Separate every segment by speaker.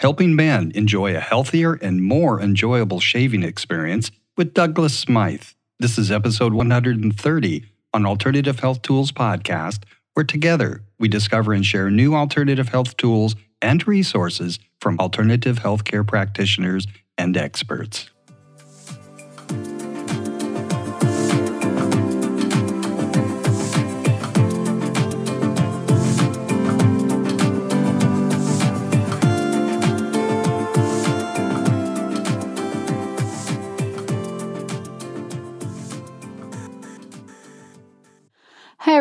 Speaker 1: helping men enjoy a healthier and more enjoyable shaving experience with Douglas Smythe. This is episode 130 on Alternative Health Tools Podcast, where together we discover and share new alternative health tools and resources from alternative healthcare practitioners and experts.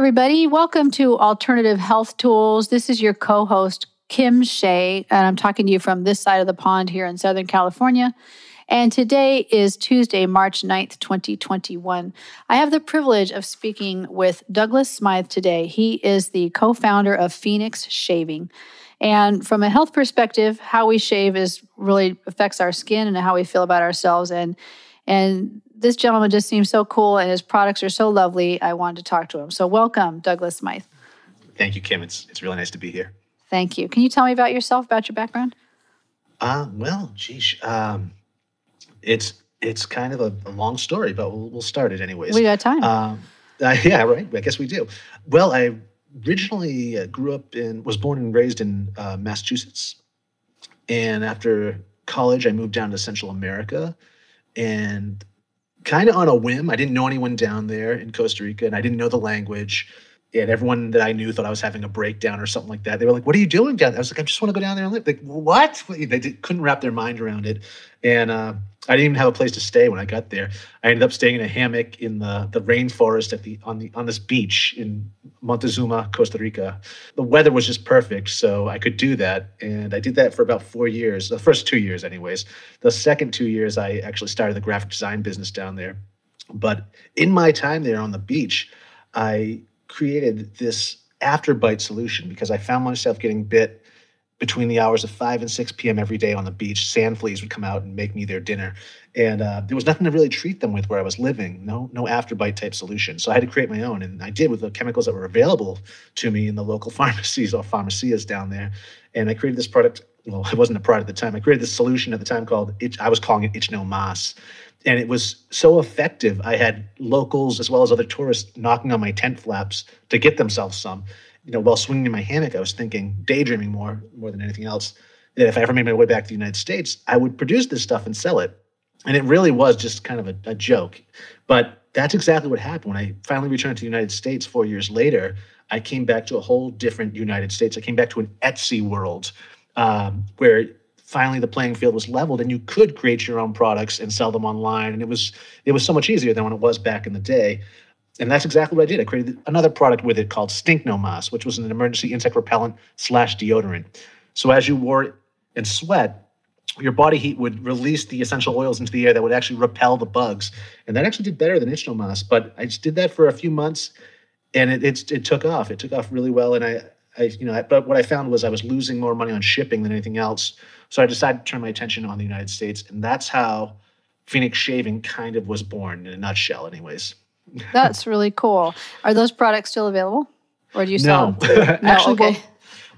Speaker 2: Everybody. Welcome to Alternative Health Tools. This is your co host, Kim Shea, and I'm talking to you from this side of the pond here in Southern California. And today is Tuesday, March 9th, 2021. I have the privilege of speaking with Douglas Smythe today. He is the co founder of Phoenix Shaving. And from a health perspective, how we shave is really affects our skin and how we feel about ourselves. And and this gentleman just seems so cool and his products are so lovely. I wanted to talk to him. So, welcome, Douglas Smythe.
Speaker 3: Thank you, Kim. It's, it's really nice to be here.
Speaker 2: Thank you. Can you tell me about yourself, about your background?
Speaker 3: Uh, well, geez, um, it's it's kind of a, a, long story, but we'll, we'll start it anyways.
Speaker 2: We got time. Um,
Speaker 3: uh, yeah, right. I guess we do. Well, I originally uh, grew up in, was born and raised in uh, Massachusetts, and after college, I moved down to Central America, and kind of on a whim. I didn't know anyone down there in Costa Rica and I didn't know the language. And everyone that I knew thought I was having a breakdown or something like that. They were like, "What are you doing down there?" I was like, "I just want to go down there and live." Like, what? They did, couldn't wrap their mind around it. And uh, I didn't even have a place to stay when I got there. I ended up staying in a hammock in the the rainforest at the on the on this beach in Montezuma, Costa Rica. The weather was just perfect, so I could do that, and I did that for about four years. The first two years, anyways. The second two years, I actually started the graphic design business down there. But in my time there on the beach, I created this afterbite solution because I found myself getting bit between the hours of 5 and 6 p.m. every day on the beach. Sand fleas would come out and make me their dinner. And uh, there was nothing to really treat them with where I was living, no, no afterbite type solution. So I had to create my own. And I did with the chemicals that were available to me in the local pharmacies or pharmacias down there. And I created this product. Well, it wasn't a product at the time. I created this solution at the time called, I was calling it Ichno Mas and it was so effective. I had locals as well as other tourists knocking on my tent flaps to get themselves some you know, while swinging in my hammock, I was thinking, daydreaming more, more than anything else, that if I ever made my way back to the United States, I would produce this stuff and sell it. And it really was just kind of a, a joke. But that's exactly what happened. When I finally returned to the United States four years later, I came back to a whole different United States. I came back to an Etsy world um, where finally the playing field was leveled and you could create your own products and sell them online. And it was it was so much easier than when it was back in the day. And that's exactly what I did. I created another product with it called stink no Stinknomas, which was an emergency insect repellent slash deodorant. So as you wore it and sweat, your body heat would release the essential oils into the air that would actually repel the bugs. And that actually did better than Ichnomas. But I just did that for a few months and it, it, it took off. It took off really well. And I, I you know, but what I found was I was losing more money on shipping than anything else. So I decided to turn my attention on the United States. And that's how Phoenix Shaving kind of was born in a nutshell, anyways.
Speaker 2: That's really cool. Are those products still available, or do you sell?
Speaker 3: No, no actually, okay.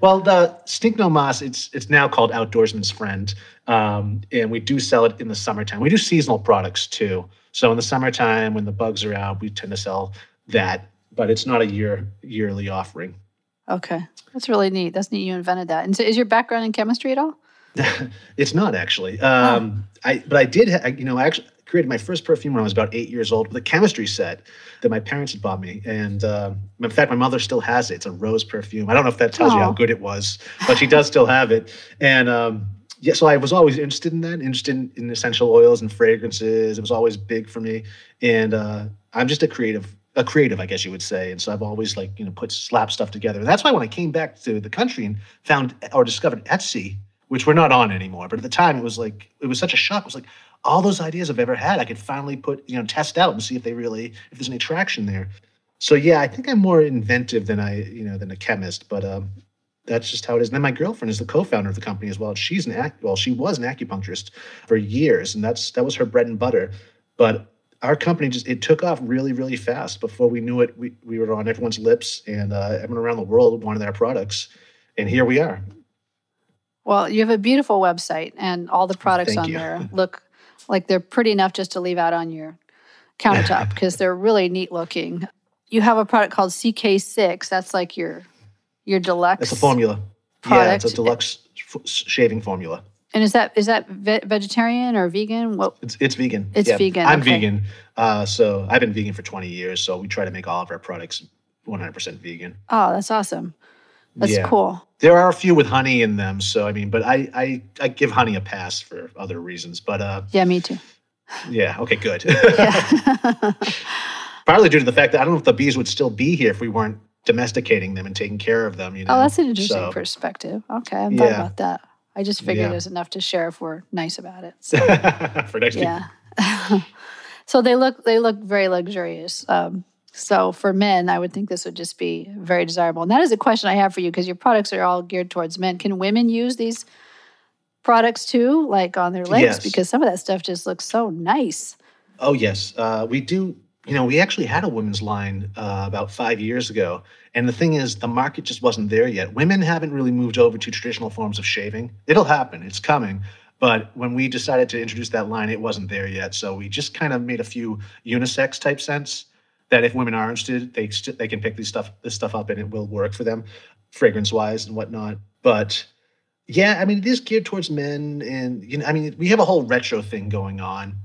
Speaker 3: well, well, the Stinknomas, it's it's now called Outdoorsman's Friend, um, and we do sell it in the summertime. We do seasonal products too. So in the summertime, when the bugs are out, we tend to sell that, but it's not a year yearly offering.
Speaker 2: Okay, that's really neat. That's neat. You invented that. And so, is your background in chemistry at all?
Speaker 3: it's not actually. Um, oh. I but I did. Ha- you know, I actually, created my first perfume when I was about eight years old with a chemistry set that my parents had bought me. And uh, in fact, my mother still has it. It's a rose perfume. I don't know if that tells Aww. you how good it was, but she does still have it. And um, yeah, so I was always interested in that, interested in, in, essential oils and fragrances. It was always big for me. And uh, I'm just a creative a creative, I guess you would say. And so I've always like, you know, put slap stuff together. And that's why when I came back to the country and found or discovered Etsy, which we're not on anymore, but at the time it was like, it was such a shock. It was like, all those ideas I've ever had, I could finally put, you know, test out and see if they really, if there's any traction there. So yeah, I think I'm more inventive than I, you know, than a chemist, but um, that's just how it is. And then my girlfriend is the co-founder of the company as well. She's an act, well, she was an acupuncturist for years, and that's that was her bread and butter. But our company just it took off really, really fast. Before we knew it, we we were on everyone's lips, and uh, everyone around the world wanted our products, and here we are.
Speaker 2: Well, you have a beautiful website, and all the products
Speaker 3: Thank
Speaker 2: on
Speaker 3: you.
Speaker 2: there look like they're pretty enough just to leave out on your countertop because they're really neat looking. You have a product called CK6. That's like your your deluxe.
Speaker 3: It's a formula. Yeah, it's a
Speaker 2: Product.
Speaker 3: deluxe f- shaving formula.
Speaker 2: And is that is that ve- vegetarian or vegan? What?
Speaker 3: It's it's vegan.
Speaker 2: It's vegan,
Speaker 3: I'm
Speaker 2: okay.
Speaker 3: vegan. Uh, so I've been vegan for 20 years. So we try to make all of our products 100% vegan.
Speaker 2: Oh, that's awesome. That's
Speaker 3: Yeah.
Speaker 2: cool.
Speaker 3: There are a few with honey in them. So I mean, but I I, I give honey a pass for other reasons. But uh,
Speaker 2: Yeah, me too.
Speaker 3: yeah, okay, good.
Speaker 2: Yeah.
Speaker 3: Partly due to the fact that I don't know if the bees would still be here if we weren't domesticating them and taking care of them. You know.
Speaker 2: oh, that's an interesting
Speaker 3: So-
Speaker 2: perspective. Okay, I haven't thought
Speaker 3: Yeah.
Speaker 2: about that. I just figured
Speaker 3: Yeah.
Speaker 2: it was enough to share if we're nice about it. So.
Speaker 3: for next week.
Speaker 2: yeah so they look they look very luxurious um, so for men i would think this would just be very desirable and that is a question i have for you because your products are all geared towards men can women use these products too like on their legs
Speaker 3: Yes.
Speaker 2: because some of that stuff just looks so nice
Speaker 3: Oh yes, uh, we do. You know, we actually had a women's line uh, about five years ago, and the thing is, the market just wasn't there yet. Women haven't really moved over to traditional forms of shaving. It'll happen; it's coming. But when we decided to introduce that line, it wasn't there yet. So we just kind of made a few unisex type scents that, if women are interested, they st- they can pick these stuff this stuff up, and it will work for them, fragrance wise and whatnot. But yeah, I mean, it is geared towards men, and you know, I mean, we have a whole retro thing going on.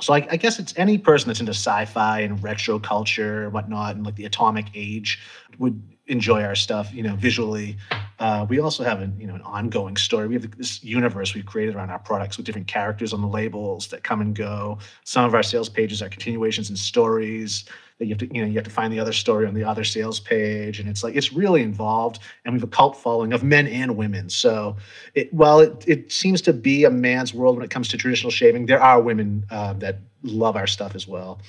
Speaker 3: So I, I guess it's any person that's into sci-fi and retro culture and whatnot, and like the atomic age would enjoy our stuff. You know, visually. Uh, we also have an you know an ongoing story. We have this universe we've created around our products with different characters on the labels that come and go. Some of our sales pages are continuations and stories that you have to you know you have to find the other story on the other sales page, and it's like it's really involved. And we have a cult following of men and women. So it, while it, it seems to be a man's world when it comes to traditional shaving, there are women uh, that love our stuff as well.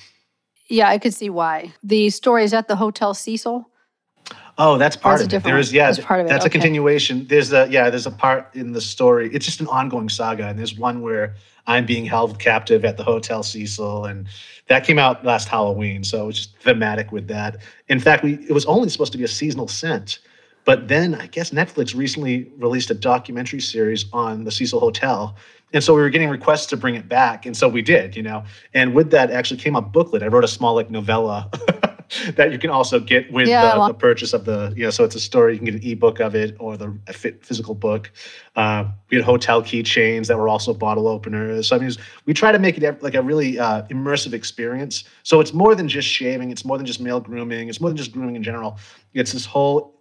Speaker 2: yeah i could see why the story is at the hotel cecil
Speaker 3: Oh, that's part
Speaker 2: That's
Speaker 3: of it. There is yeah,
Speaker 2: That's part of it,
Speaker 3: That's a continuation. There's a yeah, there's a part in the story. It's just an ongoing saga, and there's one where I'm being held captive at the Hotel Cecil, and that came out last Halloween. So it was just thematic with that. In fact, we it was only supposed to be a seasonal scent, but then I guess Netflix recently released a documentary series on the Cecil Hotel. And so we were getting requests to bring it back. And so we did, you know. And with that actually came a booklet. I wrote a small like novella that you can also get with
Speaker 2: Yeah,
Speaker 3: the, the purchase of the, you know, so it's a story. You can get an ebook of it or the physical book. Uh, we had hotel keychains that were also bottle openers. So I mean, was- we try to make it like a really uh, immersive experience. So it's more than just shaving. It's more than just male grooming. It's more than just grooming in general. It's this whole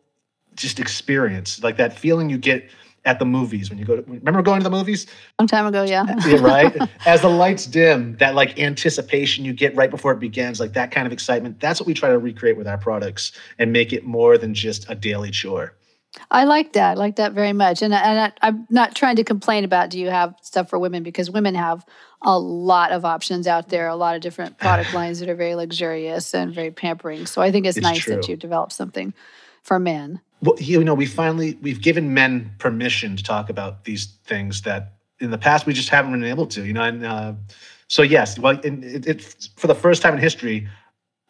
Speaker 3: just experience, like that feeling you get at the movies when you go to. Remember going to the movies?
Speaker 2: long time ago yeah
Speaker 3: right. As the lights dim, that like anticipation you get right before it begins, like that kind of excitement. That's what we try to recreate with our products and make it more than just a daily chore.
Speaker 2: I like that. I like that very much. And, and I, I'm not trying to complain about do you have stuff for women because women have a lot of options out there, a lot of different product lines that are very luxurious and very pampering. So I think it's,
Speaker 3: It's
Speaker 2: nice that
Speaker 3: true.
Speaker 2: you developed something for men.
Speaker 3: Well, you know, we finally we've given men permission to talk about these things that in the past we just haven't been able to. You know, and uh, so yes, well, it, it, for the first time in history,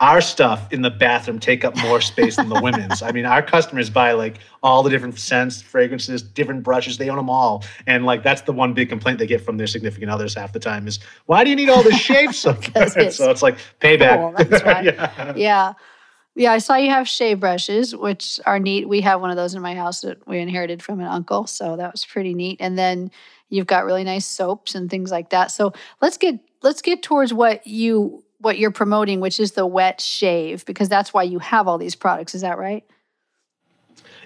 Speaker 3: our stuff in the bathroom take up more space than the women's. I mean, our customers buy like all the different scents, fragrances, different brushes. They own them all, and like that's the one big complaint they get from their significant others half the time is, "Why do you need all this shave so much?"
Speaker 2: Because it's
Speaker 3: So it's like payback.
Speaker 2: cool, right.
Speaker 3: yeah.
Speaker 2: Yeah. Yeah, I saw you have shave brushes, which are neat. We have one of those in my house that we inherited from an uncle. So that was pretty neat. And then you've got really nice soaps and things like that. So let's get let's get towards what you what you're promoting, which is the wet shave, because that's why you have all these products. Is that right?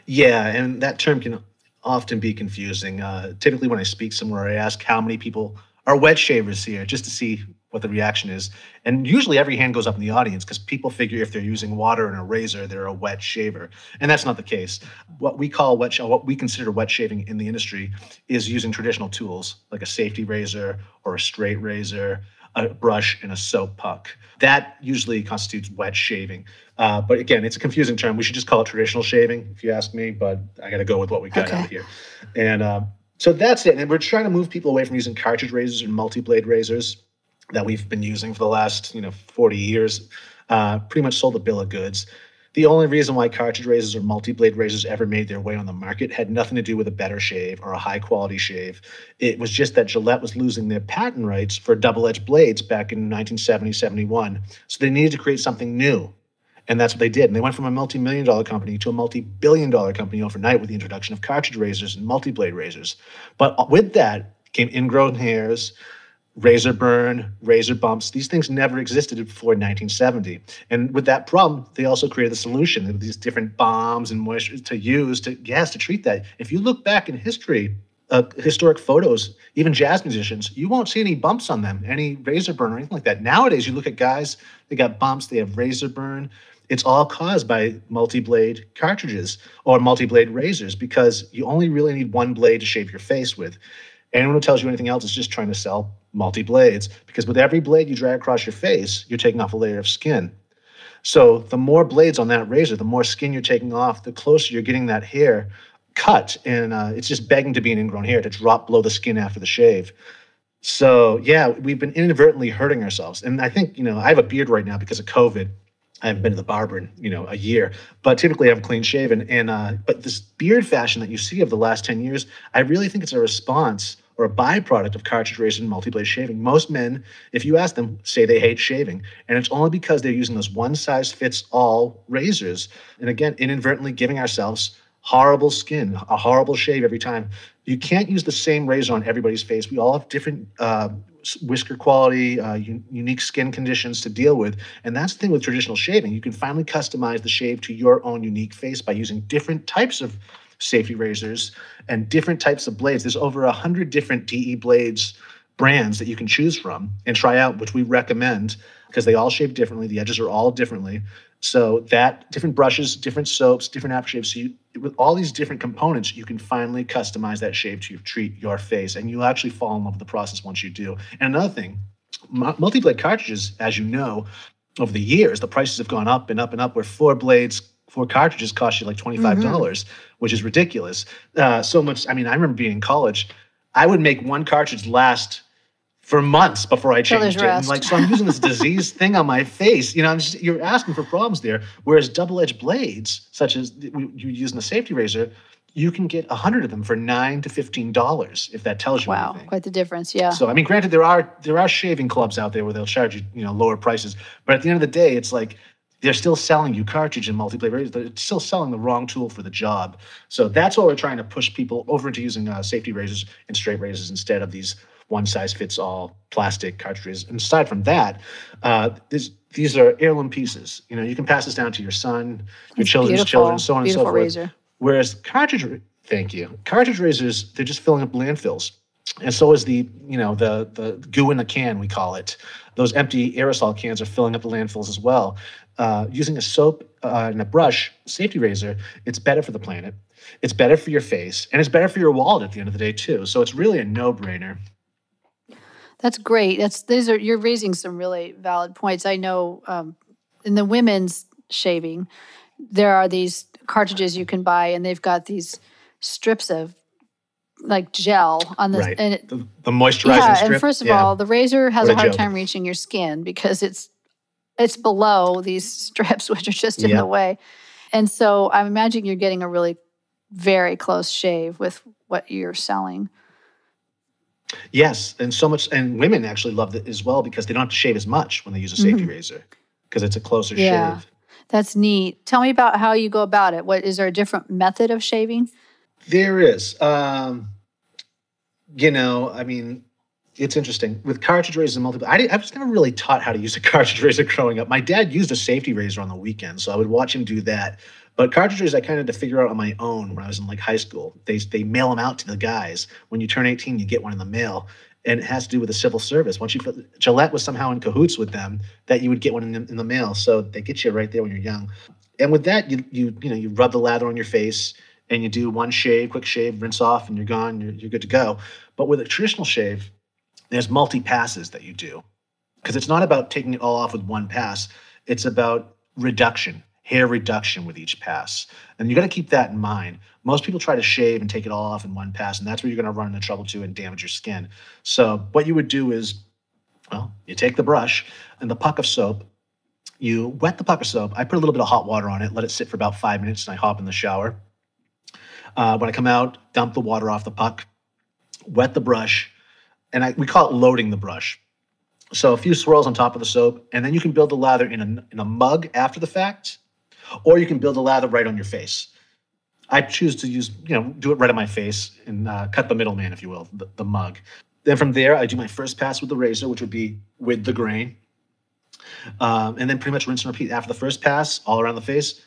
Speaker 3: Yeah, and that term can often be confusing. Uh, typically, when I speak somewhere, I ask how many people are wet shavers here, just to see what the reaction is. And usually, every hand goes up in the audience because people figure if they're using water and a razor, they're a wet shaver, and that's not the case. What we call wet, what we consider wet shaving in the industry, is using traditional tools like a safety razor or a straight razor, a brush, and a soap puck. That usually constitutes wet shaving. Uh, but again, it's a confusing term. We should just call it traditional shaving, if you ask me. But I got to go with what we got
Speaker 2: Okay.
Speaker 3: out here. And uh, so that's it. And we're trying to move people away from using cartridge razors and multi-blade razors that we've been using for the last, you know, 40 years. Uh, pretty much sold a bill of goods. The only reason why cartridge razors or multi blade razors ever made their way on the market had nothing to do with a better shave or a high quality shave. It was just that Gillette was losing their patent rights for double edged blades back in 1970, 71. So they needed to create something new. And that's what they did. And they went from a multi million dollar company to a multi billion dollar company overnight with the introduction of cartridge razors and multi blade razors. But with that came ingrown hairs, razor burn, razor bumps. These things never existed before 1970. And with that problem, they also created the solution of these different balms and moisture to use to yes to treat that. If you look back in history, uh, historic photos, even jazz musicians, you won't see any bumps on them, any razor burn or anything like that. Nowadays, you look at guys, they got bumps, they have razor burn. It's all caused by multi-blade cartridges or multi-blade razors because you only really need one blade to shave your face with. Anyone who tells you anything else is just trying to sell multi blades because with every blade you drag across your face, you're taking off a layer of skin. So the more blades on that razor, the more skin you're taking off, the closer you're getting that hair cut. And uh, it's just begging to be an ingrown hair to drop below the skin after the shave. So yeah, we've been inadvertently hurting ourselves. And I think, you know, I have a beard right now because of COVID. I haven't been to the barber in you know a year, but typically I'm clean shaven. And uh, but this beard fashion that you see of the last ten years, I really think it's a response or a byproduct of cartridge razors and multi-blade shaving. Most men, if you ask them, say they hate shaving, and it's only because they're using those one-size-fits-all razors, and again, inadvertently giving ourselves horrible skin, a horrible shave every time. You can't use the same razor on everybody's face. We all have different uh, whisker quality, uh, un- unique skin conditions to deal with. And that's the thing with traditional shaving. You can finally customize the shave to your own unique face by using different types of safety razors and different types of blades. There's over a hundred different DE blades brands that you can choose from and try out, which we recommend because they all shave differently. The edges are all differently. So that different brushes, different soaps, different aftershaves. So you, with all these different components, you can finally customize that shave to treat your face, and you'll actually fall in love with the process once you do. And another thing, multi-blade cartridges, as you know, over the years, the prices have gone up and up and up. Where four blades four cartridges cost you like $25 mm-hmm. which is ridiculous uh, so much i mean i remember being in college i would make one cartridge last for months before i changed it and like so i'm using this disease thing on my face you know just, you're asking for problems there whereas double-edged blades such as you use in a safety razor you can get a hundred of them for nine to fifteen dollars if that tells you
Speaker 2: wow
Speaker 3: anything.
Speaker 2: quite the difference yeah
Speaker 3: so i mean granted there are there are shaving clubs out there where they'll charge you you know lower prices but at the end of the day it's like they're still selling you cartridge and multiplayer. They're still selling the wrong tool for the job. So that's why we're trying to push people over into using uh, safety razors and straight razors instead of these one size fits all plastic cartridges. And aside from that, uh, this, these are heirloom pieces. You know, you can pass this down to your son, your it's children's children, so on and so forth. Razor. Whereas cartridge, thank you, cartridge razors, they're just filling up landfills and so is the you know the the goo in the can we call it those empty aerosol cans are filling up the landfills as well uh, using a soap uh, and a brush safety razor it's better for the planet it's better for your face and it's better for your wallet at the end of the day too so it's really a no-brainer
Speaker 2: that's great that's these are you're raising some really valid points i know um, in the women's shaving there are these cartridges you can buy and they've got these strips of like gel on the
Speaker 3: right.
Speaker 2: and it,
Speaker 3: the, the moisturizing
Speaker 2: yeah,
Speaker 3: strip.
Speaker 2: and first of yeah. all, the razor has what a hard time reaching your skin because it's it's below these strips which are just in the way. And so I'm imagining you're getting a really very close shave with what you're selling.
Speaker 3: Yes, and so much and women actually love it as well because they don't have to shave as much when they use a safety mm-hmm. razor because it's a closer yeah. shave.
Speaker 2: That's neat. Tell me about how you go about it. What is there a different method of shaving?
Speaker 3: There is. Um, you know, I mean, it's interesting with cartridge razors and multiple. I, I was never really taught how to use a cartridge razor growing up. My dad used a safety razor on the weekend, so I would watch him do that. But cartridge razors, I kind of had to figure out on my own when I was in like high school. They they mail them out to the guys. When you turn 18, you get one in the mail, and it has to do with the civil service. Once you Gillette was somehow in cahoots with them that you would get one in the, in the mail, so they get you right there when you're young. And with that, you you you know you rub the lather on your face and you do one shave, quick shave, rinse off, and you're gone. You're, you're good to go. But with a traditional shave, there's multi passes that you do because it's not about taking it all off with one pass. It's about reduction, hair reduction with each pass. And you got to keep that in mind. Most people try to shave and take it all off in one pass, and that's where you're going to run into trouble too and damage your skin. So what you would do is, well, you take the brush and the puck of soap, You wet the puck of soap. I put a little bit of hot water on it, let it sit for about five minutes, and I hop in the shower. Uh, when I come out, dump the water off the puck, wet the brush, and I, we call it loading the brush. So a few swirls on top of the soap, and then you can build the lather in a, in a mug after the fact, or you can build the lather right on your face. I choose to use, you know, do it right on my face and uh, cut the middleman, if you will, the, the mug. Then from there, I do my first pass with the razor, which would be with the grain. Um, and then pretty much rinse and repeat. After the first pass, all around the face,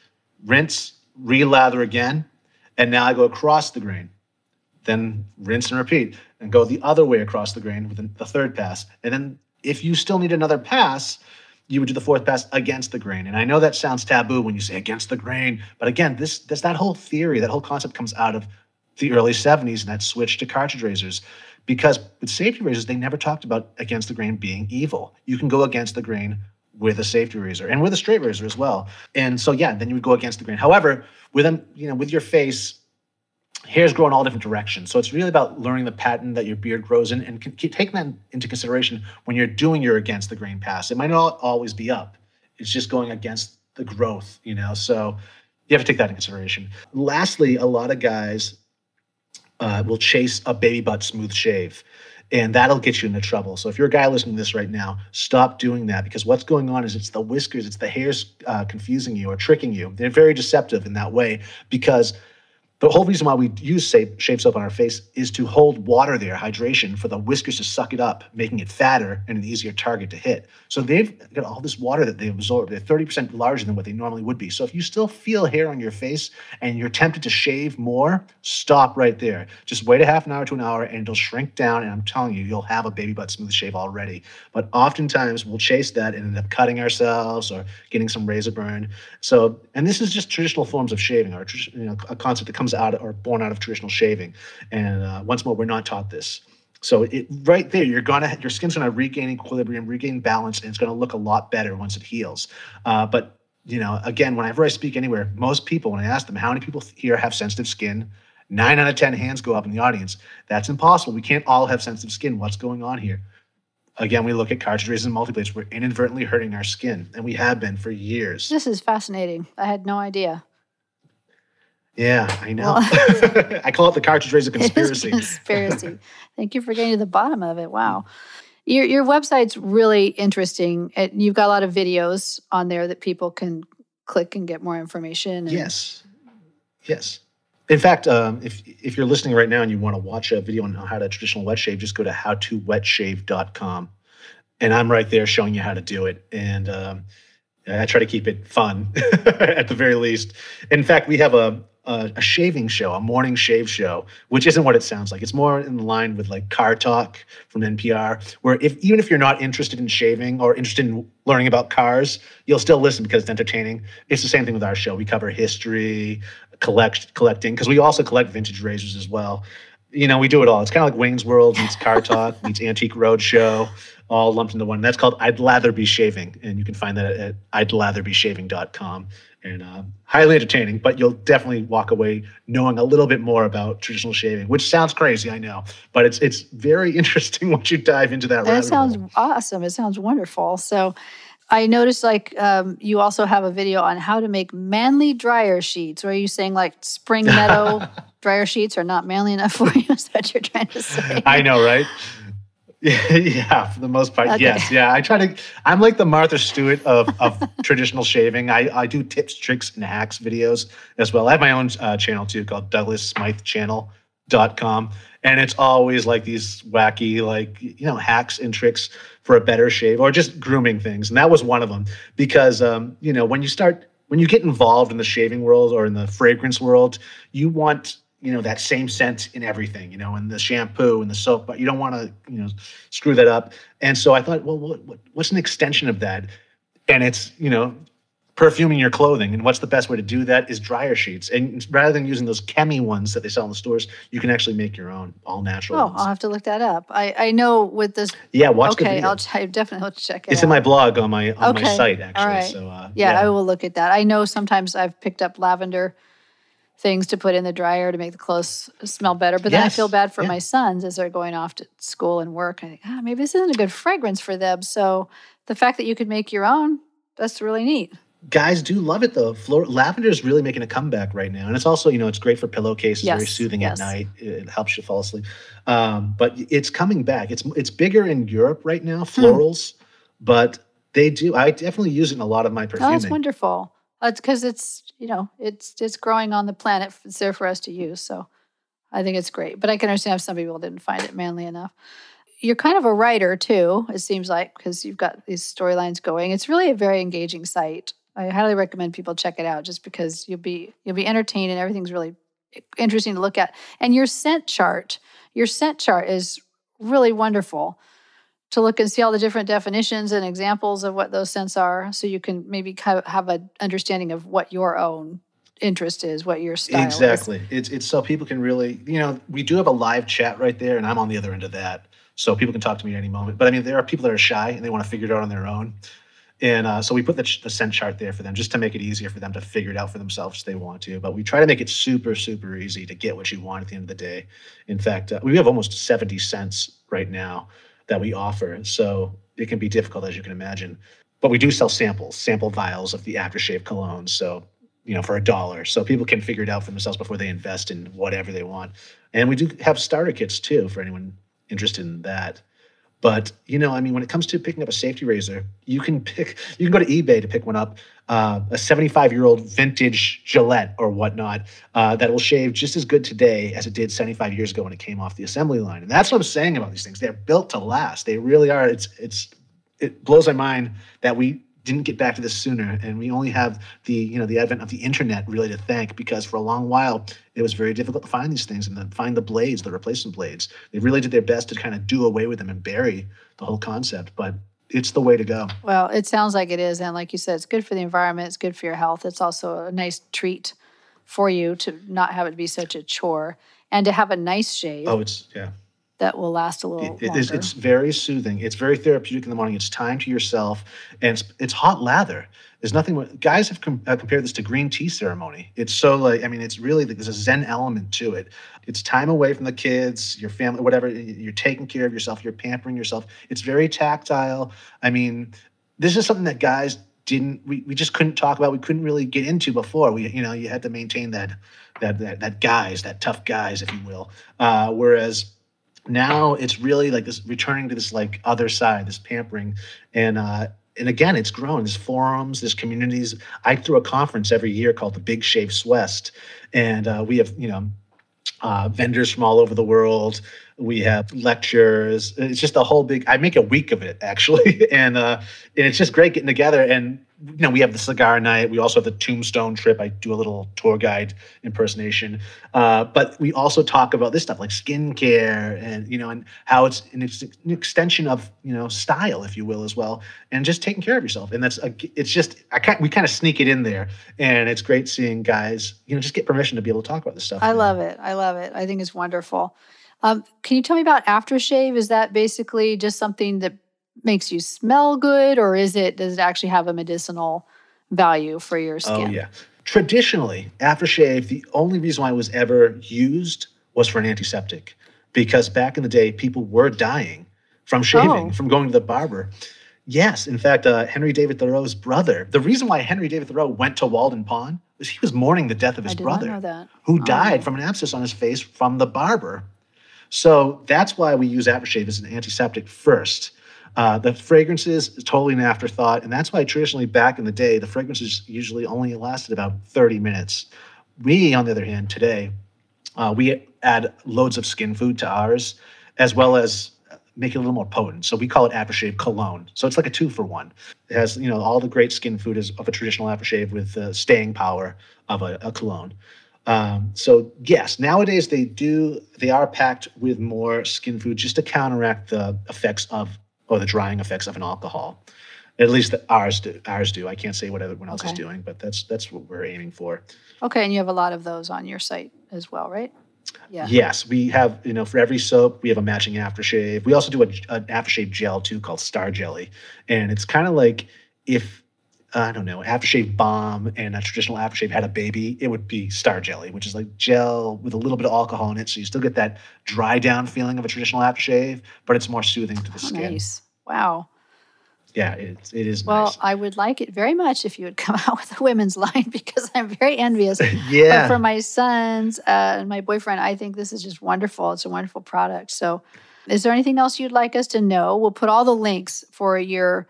Speaker 3: rinse, re lather again, and now I go across the grain. Then rinse and repeat, and go the other way across the grain with the third pass. And then if you still need another pass, you would do the fourth pass against the grain. And I know that sounds taboo when you say against the grain, but again, this, this that whole theory, that whole concept comes out of the early 70s and that switch to cartridge razors. Because with safety razors, they never talked about against the grain being evil. You can go against the grain with a safety razor and with a straight razor as well. And so yeah, then you would go against the grain. However, with them, you know, with your face, hairs grow in all different directions. So it's really about learning the pattern that your beard grows in and keep taking that into consideration when you're doing your against the grain pass. It might not always be up. It's just going against the growth, you know. So you have to take that into consideration. Lastly, a lot of guys uh, will chase a baby butt smooth shave. And that'll get you into trouble. So if you're a guy listening to this right now, stop doing that because what's going on is it's the whiskers, it's the hairs uh, confusing you or tricking you. They're very deceptive in that way because the whole reason why we use shape, shave soap on our face is to hold water there, hydration, for the whiskers to suck it up, making it fatter and an easier target to hit. So they've got all this water that they absorb. They're 30% larger than what they normally would be. So if you still feel hair on your face and you're tempted to shave more, stop right there. Just wait a half an hour to an hour and it'll shrink down. And I'm telling you, you'll have a baby butt smooth shave already. But oftentimes we'll chase that and end up cutting ourselves or getting some razor burn. So, and this is just traditional forms of shaving, or you know, a concept that comes comes out or born out of traditional shaving. And uh, once more, we're not taught this. So it right there, you're gonna your skin's gonna regain equilibrium, regain balance, and it's gonna look a lot better once it heals. Uh, but you know, again, whenever I speak anywhere, most people, when I ask them how many people here have sensitive skin, nine out of ten hands go up in the audience. That's impossible. We can't all have sensitive skin. What's going on here? Again, we look at cartridges and multiplates. We're inadvertently hurting our skin, and we have been for years.
Speaker 2: This is fascinating. I had no idea.
Speaker 3: Yeah, I know. Well, I call it the cartridge razor conspiracy.
Speaker 2: conspiracy. Thank you for getting to the bottom of it. Wow. Your your website's really interesting. And you've got a lot of videos on there that people can click and get more information. And...
Speaker 3: Yes. Yes. In fact, um, if if you're listening right now and you want to watch a video on how to traditional wet shave, just go to howtowetshave.com. And I'm right there showing you how to do it. And um, I try to keep it fun at the very least. In fact, we have a, a, a, shaving show, a morning shave show, which isn't what it sounds like. It's more in line with like Car Talk from NPR, where if even if you're not interested in shaving or interested in learning about cars, you'll still listen because it's entertaining. It's the same thing with our show. We cover history, collect collecting, because we also collect vintage razors as well. You know, we do it all. It's kind of like Wayne's World meets Car Talk meets Antique Roadshow all lumped into one. That's called I'd Lather Be Shaving. And you can find that at, at I'dlatherbeshaving.com. And uh, highly entertaining, but you'll definitely walk away knowing a little bit more about traditional shaving, which sounds crazy, I know, but it's it's very interesting once you dive into that.
Speaker 2: That sounds awesome. It sounds wonderful. So, I noticed like um, you also have a video on how to make manly dryer sheets. Or are you saying like spring meadow dryer sheets are not manly enough for you? Is that what you're trying to say?
Speaker 3: I know, right? yeah, for the most part, okay. yes. Yeah, I try to. I'm like the Martha Stewart of of traditional shaving. I I do tips, tricks, and hacks videos as well. I have my own uh, channel too called Douglas Smythe Channel dot com and it's always like these wacky like you know hacks and tricks for a better shave or just grooming things and that was one of them because um, you know when you start when you get involved in the shaving world or in the fragrance world you want you know that same scent in everything you know in the shampoo and the soap but you don't want to you know screw that up and so i thought well what, what, what's an extension of that and it's you know perfuming your clothing and what's the best way to do that is dryer sheets and rather than using those chemi ones that they sell in the stores you can actually make your own all natural
Speaker 2: oh
Speaker 3: ones.
Speaker 2: i'll have to look that up i i know with this
Speaker 3: yeah watch
Speaker 2: okay i'll I definitely check
Speaker 3: it it's
Speaker 2: out.
Speaker 3: in my blog on my on okay. my site actually all right. so uh,
Speaker 2: yeah, yeah i will look at that i know sometimes i've picked up lavender things to put in the dryer to make the clothes smell better. But yes. then I feel bad for yeah. my sons as they're going off to school and work. I think, ah, maybe this isn't a good fragrance for them. So the fact that you could make your own, that's really neat.
Speaker 3: Guys do love it though. Flor- lavender is really making a comeback right now, and it's also you know it's great for pillowcases, very soothing
Speaker 2: yes.
Speaker 3: at night. It helps you fall asleep. Um, but it's coming back. It's it's bigger in Europe right now,
Speaker 2: Hmm.
Speaker 3: florals, but they do. I definitely use it in a lot of my
Speaker 2: Oh,
Speaker 3: perfuming.
Speaker 2: that's wonderful. Uh, it's because it's you know it's it's growing on the planet. It's there for us to use. So I think it's great. But I can understand if some people didn't find it manly enough. You're kind of a writer too. It seems like because you've got these storylines going. It's really a very engaging site. I highly recommend people check it out just because you'll be you'll be entertained and everything's really interesting to look at. And your scent chart, your scent chart is really wonderful to look and see all the different definitions and examples of what those scents are so you can maybe kind of have an understanding of what your own interest is what your style is
Speaker 3: Exactly. It's it's so people can really, you know, we do have a live chat right there, and I'm on the other end of that, so people can talk to me at any moment. But I mean, there are people that are shy and they want to figure it out on their own, and uh, so we put the, the scent chart there for them just to make it easier for them to figure it out for themselves if they want to. But we try to make it super super easy to get what you want at the end of the day. In fact, uh, we have almost 70 cents right now that we offer, so it can be difficult as you can imagine. But we do sell samples, sample vials of the aftershave cologne. So you know, for a dollar. So people can figure it out for themselves before they invest in whatever they want. And we do have starter kits too for anyone interested in that. But you know, I mean, when it comes to picking up a safety razor, you can pick. You can go to eBay to pick one up. Uh, a 75-year-old vintage Gillette or whatnot uh, that will shave just as good today as it did 75 years ago when it came off the assembly line. And that's what I'm saying about these things. They're built to last. They really are. It's it's it blows my mind that we didn't get back to this sooner. And we only have the you know the advent of the internet really to thank because for a long while it was very difficult to find these things and then find the blades the replacement blades. They really did their best to kind of do away with them and bury the whole concept but it's the way to go.
Speaker 2: Well it sounds like it is and like you said it's good for the environment it's good for your health it's also a nice treat for you to not have it be such a chore and to have a nice shave.
Speaker 3: Oh it's yeah
Speaker 2: that will last a little
Speaker 3: It- it
Speaker 2: longer
Speaker 3: is, it's very soothing. It's very therapeutic in the morning. It's time to yourself, and it's, it's hot lather. There's nothing. Guys have com- uh, compared this to green tea ceremony. It's so like I mean, it's really there's a Zen element to it. It's time away from the kids, your family, whatever. You're taking care of yourself. You're pampering yourself. It's very tactile. I mean, this is something that guys didn't. We, we just couldn't talk about. We couldn't really get into before. We you know you had to maintain that that that, that guys, that tough guys, if you will. Uh, whereas now it's really like this returning to this like other side this pampering. And uh and again it's grown. There's forums there's communities. I throw a conference every year called the big shaves west. And uh, we have you know uh, vendors from all over the world we have lectures. It's just a whole big i make a week of it actually. And uh and it's just great getting together. And you know we have the cigar night. We also have the tombstone trip. I do a little tour guide impersonation. Uh, but we also talk about this stuff like skincare and you know and how it's an, ex- an extension of you know style if you will as well and just taking care of yourself. And that's a, it's just i can't we kind of sneak it in there. And it's great seeing guys you know just get permission to be able to talk about this stuff.
Speaker 2: I love it. I love it. I think it's wonderful. Um, can you tell me about aftershave? Is that basically just something that makes you smell good, or is it does it actually have a medicinal value for your skin?
Speaker 3: Oh
Speaker 2: skin?
Speaker 3: yeah. Traditionally, aftershave, the only reason why it was ever used was for an antiseptic, because back in the day, people were dying from shaving,
Speaker 2: Oh.
Speaker 3: from going to the barber. Yes, in fact, uh, Henry David Thoreau's brother. The reason why Henry David Thoreau went to Walden Pond was he was mourning the death of his brother
Speaker 2: not know that.
Speaker 3: who
Speaker 2: Oh.
Speaker 3: died from an abscess on his face from the barber. So that's why we use aftershave as an antiseptic first. Uh, the fragrances is totally an afterthought, and that's why traditionally back in the day, the fragrances usually only lasted about 30 minutes. We, on the other hand, today, uh, we add loads of skin food to ours, as well as make it a little more potent. So we call it aftershave cologne. So it's like a two for one. It has you know all the great skin food is of a traditional aftershave with the staying power of a, a cologne. Um, so yes, nowadays they do they are packed with more skin food just to counteract the effects of or the drying effects of an alcohol. At least the, ours do. Ours do. I can't say what everyone else is doing, but that's that's what we're aiming for.
Speaker 2: Okay, and you have a lot of those on your site as well, right? Yeah.
Speaker 3: Yes, we have, you know, for every soap, we have a matching aftershave. We also do a, an aftershave gel too called Star Jelly. And it's kind of like if, I don't know, aftershave balm and a traditional aftershave had a baby, it would be Star Jelly, which is like gel with a little bit of alcohol in it. So you still get that dry down feeling of a traditional aftershave, but it's more soothing to the
Speaker 2: Oh,
Speaker 3: skin.
Speaker 2: nice. Wow.
Speaker 3: yeah, it, it is nice.
Speaker 2: Well,
Speaker 3: nice.
Speaker 2: I would like it very much if you would come out with a women's line because I'm very envious.
Speaker 3: yeah.
Speaker 2: But for my sons uh, and my boyfriend, I think this is just wonderful. It's a wonderful product. So, is there anything else you'd like us to know? We'll put all the links for your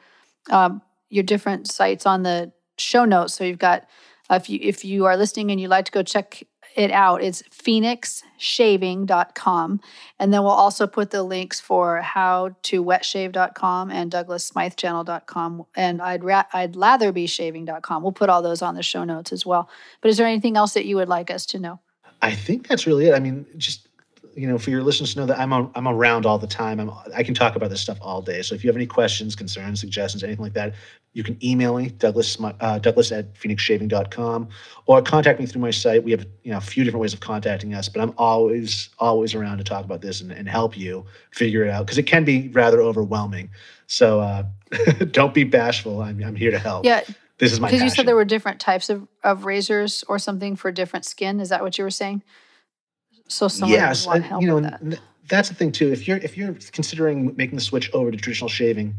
Speaker 2: um, your different sites on the show notes. So you've got uh, if you if you are listening and you'd like to go check it out, it's phoenixshaving.com. And then we'll also put the links for how to wetshave.com and douglassmythechannel.com and I'd ra- I'd lather be shaving.com. We'll put all those on the show notes as well. But is there anything else that you would like us to know?
Speaker 3: I think that's really it. I mean, just you know, for your listeners to know that I'm a, I'm around all the time. I'm, I can talk about this stuff all day. So if you have any questions, concerns, suggestions, anything like that, you can email me Douglas uh, Douglas at phoenixshaving.com or contact me through my site. We have you know a few different ways of contacting us, but I'm always always around to talk about this and, and help you figure it out because it can be rather overwhelming. So uh, don't be bashful. I'm I'm here to help.
Speaker 2: Yeah,
Speaker 3: this is my
Speaker 2: because you said there were different types of, of razors or something for different skin. Is that what you were saying? So someone
Speaker 3: yes,
Speaker 2: would want help
Speaker 3: you know,
Speaker 2: that.
Speaker 3: th- that's the thing too. If you're if you're considering making the switch over to traditional shaving,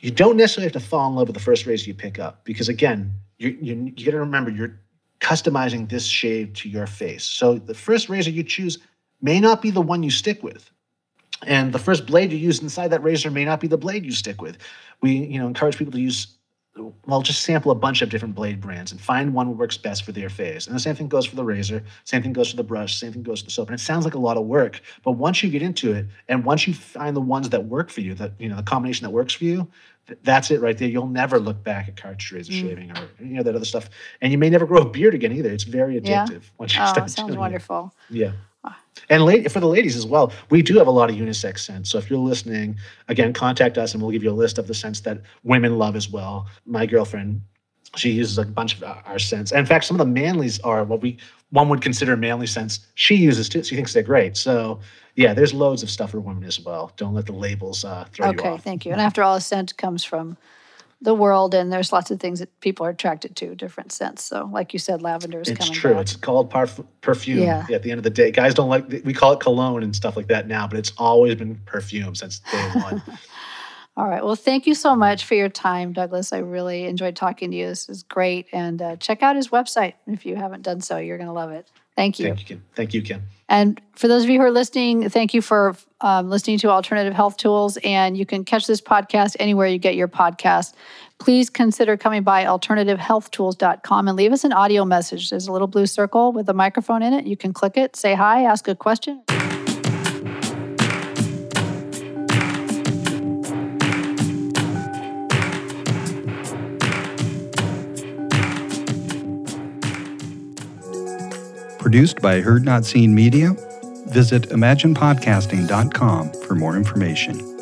Speaker 3: you don't necessarily have to fall in love with the first razor you pick up because again, you you you got to remember you're customizing this shave to your face. So the first razor you choose may not be the one you stick with. And the first blade you use inside that razor may not be the blade you stick with. We, you know, encourage people to use well, just sample a bunch of different blade brands and find one that works best for their face. And the same thing goes for the razor, same thing goes for the brush, same thing goes for the soap. And it sounds like a lot of work, but once you get into it and once you find the ones that work for you, that you know, the combination that works for you, th- that's it right there. You'll never look back at cartridge razor
Speaker 2: Mm.
Speaker 3: shaving or you know that other stuff. And you may never grow a beard again either. It's very
Speaker 2: Yeah?
Speaker 3: addictive once you
Speaker 2: Oh,
Speaker 3: start
Speaker 2: sounds
Speaker 3: doing it.
Speaker 2: wonderful.
Speaker 3: Yeah. And late, for the ladies as well, we do have a lot of unisex scents. So if you're listening, again, contact us and we'll give you a list of the scents that women love as well. My girlfriend, she uses a bunch of our scents. And in fact, some of the manlies are what we one would consider manly scents. She uses too. She thinks they're great. So yeah, there's loads of stuff for women as well. Don't let the labels uh, throw you off.
Speaker 2: Okay, thank you. And after all, a scent comes from the world, and there's lots of things that people are attracted to, different scents. So, like you said, lavender is coming.
Speaker 3: It's true.
Speaker 2: back.
Speaker 3: It's called parf- perfume.
Speaker 2: Yeah.
Speaker 3: At the end of the day, guys don't like. We call it cologne and stuff like that now, but it's always been perfume since day one.
Speaker 2: All right. Well, thank you so much for your time, Douglas. I really enjoyed talking to you. This is great. And uh, check out his website if you haven't done so. You're going to love it. Thank you.
Speaker 3: Thank you, Kim. Thank you, Kim.
Speaker 2: And for those of you who are listening, thank you for um, listening to Alternative Health Tools. And you can catch this podcast anywhere you get your podcast. Please consider coming by alternativehealthtools.com and leave us an audio message. There's a little blue circle with a microphone in it. You can click it, say hi, ask a question.
Speaker 1: Produced by Heard Not Seen Media. Visit imaginepodcasting.com for more information.